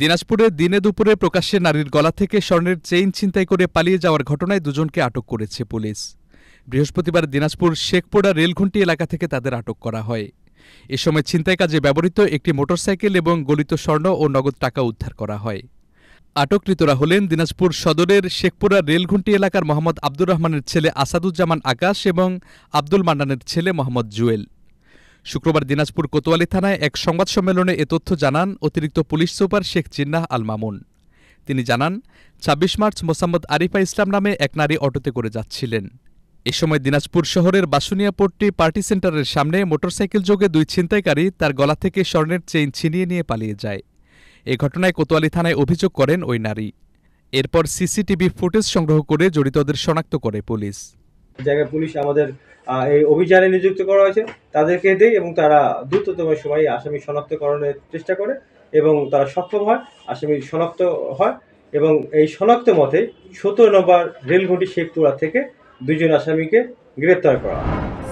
দিনাজপুরে দিনে দুপুরে প্রকাশ্যে নারীর গলা থেকে স্বর্ণের চেইন ছিনতাই করে পালিয়ে যাওয়ার ঘটনায় দুজনকে আটক করেছে পুলিশ। বৃহস্পতিবার দিনাজপুর শেখপোড়া রেলঘুন্টি এলাকা থেকে তাদের আটক করা হয়। এ সময় ছিনতাই কাজে ব্যবহৃত একটি মোটরসাইকেল এবং গলিত স্বর্ণ ও নগদ টাকা উদ্ধার করা হয়। আটককৃতরা হলেন দিনাজপুর সদরের শেখপুরা রেলঘুন্টি এলাকার মোহাম্মদ আব্দুর রহমানের ছেলে আসাদুজ্জামান আকাশ এবং আব্দুল মান্নানের ছেলে মোহাম্মদ জুয়েল। শুক্রবার দিনাজপুর কোতোয়ালি থানায় এক সংবাদ সম্মেলনে এ তথ্য জানান অতিরিক্ত পুলিশ সুপার শেখ জিন্নাহ আল মামুন। তিনি জানান, ছাব্বিশ মার্চ মোসাম্মদ আরিফা ইসলাম নামে এক নারী অটোতে করে যাচ্ছিলেন। এ সময় দিনাজপুর শহরের বাসুনিয়াপট্টি পার্টি সেন্টারের সামনে মোটরসাইকেল যোগে দুই ছিনতাইকারী তার গলা থেকে স্বর্ণের চেইন ছিনিয়ে নিয়ে পালিয়ে যায়। এ ঘটনায় কোতোয়ালি থানায় অভিযোগ করেন ওই নারী। এরপর সিসিটিভি ফুটেজ সংগ্রহ করে জড়িতদের শনাক্ত করে পুলিশ। জায়গায় পুলিশ আমাদের এই অভিযানে নিযুক্ত করা হয়েছে। তাদেরকে দেয় এবং তারা দ্রুততম সময়ে আসামি শনাক্তকরণের চেষ্টা করে এবং তারা সক্ষম হয়, আসামি শনাক্ত হয় এবং এই শনাক্ত মতে সতেরো নম্বর রেলঘটি শেখপুরা থেকে দুজন আসামিকে গ্রেপ্তার করা হয়।